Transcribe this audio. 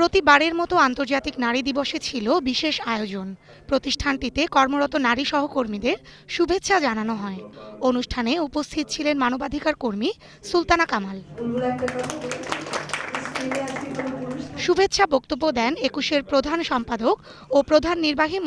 প্রতিবারের মতো আন্তর্জাতিক নারী দিবসে ছিল বিশেষ আয়োজন। প্রতিষ্ঠানটিতে কর্মরত নারী সহকর্মীদের শুভেচ্ছা জানানো হয়। অনুষ্ঠানে উপস্থিত ছিলেন মানবাধিকার কর্মী সুলতানা কামাল। শুভেচ্ছা বক্তব্য দেন একুশের প্রধান সম্পাদক ও প্রধান নির্বাহী